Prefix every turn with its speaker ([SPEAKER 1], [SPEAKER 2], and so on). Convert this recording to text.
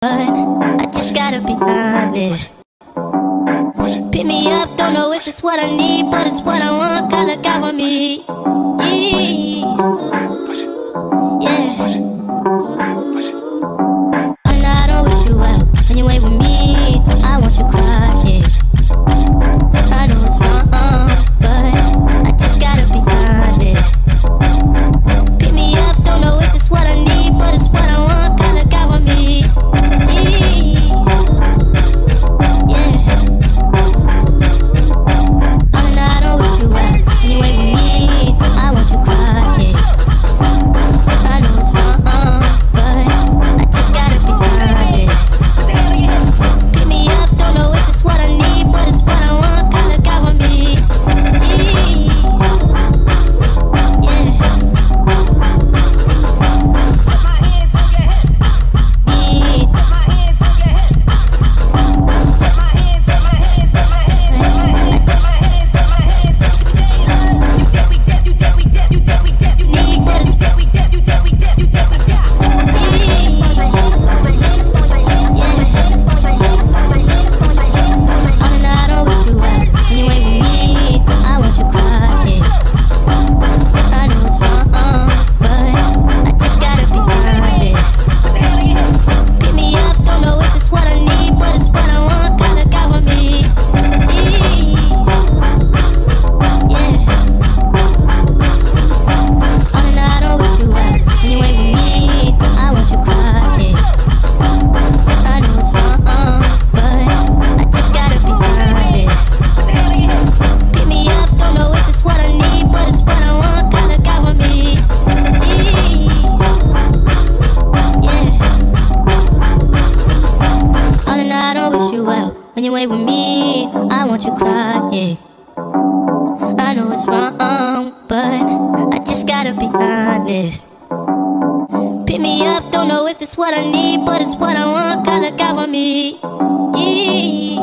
[SPEAKER 1] I just gotta be honest. Pick me up, don't know if it's what I need, but it's what I want. you with me, I want you crying. I know it's wrong, but I just gotta be honest. Pick me up, don't know if it's what I need, but it's what I want. Gotta got for me. Yeah.